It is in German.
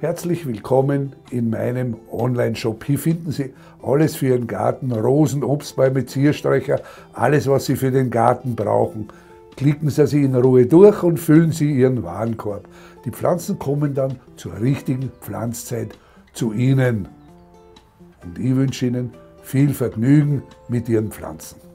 Herzlich willkommen in meinem Online-Shop. Hier finden Sie alles für Ihren Garten, Rosen, Obstbäume, Ziersträucher, alles, was Sie für den Garten brauchen. Klicken Sie sie in Ruhe durch und füllen Sie Ihren Warenkorb. Die Pflanzen kommen dann zur richtigen Pflanzzeit zu Ihnen. Und ich wünsche Ihnen viel Vergnügen mit Ihren Pflanzen.